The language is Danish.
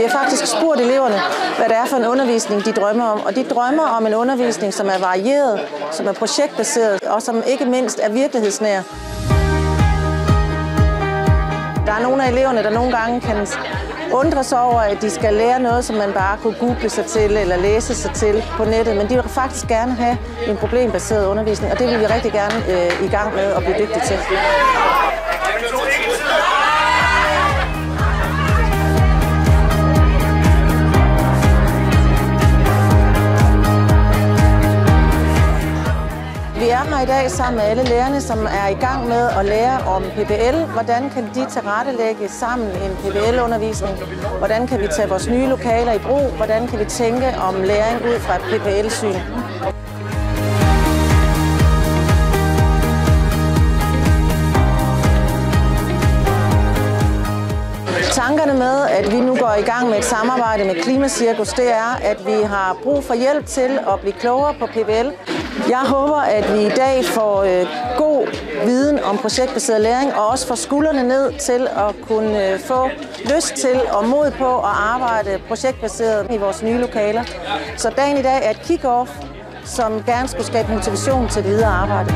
Vi har faktisk spurgt eleverne, hvad det er for en undervisning, de drømmer om. Og de drømmer om en undervisning, som er varieret, som er projektbaseret, og som ikke mindst er virkelighedsnær. Der er nogle af eleverne, der nogle gange kan undre sig over, at de skal lære noget, som man bare kunne google sig til eller læse sig til på nettet. Men de vil faktisk gerne have en problembaseret undervisning, og det vil vi rigtig gerne øh, i gang med at blive dygtige til. Vi er her i dag sammen med alle lærerne, som er i gang med at lære om PBL. Hvordan kan de tilrettelægge sammen en PBL-undervisning? Hvordan kan vi tage vores nye lokaler i brug? Hvordan kan vi tænke om læring ud fra et PBL-syn? Tankerne med, at vi nu går i gang med et samarbejde med Klimacirkus, det er, at vi har brug for hjælp til at blive klogere på PBL. Jeg håber, at vi i dag får øh, god viden om projektbaseret læring, og også får skuldrene ned til at kunne øh, få lyst til og mod på at arbejde projektbaseret i vores nye lokaler. Så dagen i dag er et kick-off, som gerne skulle skabe motivation til det videre arbejde.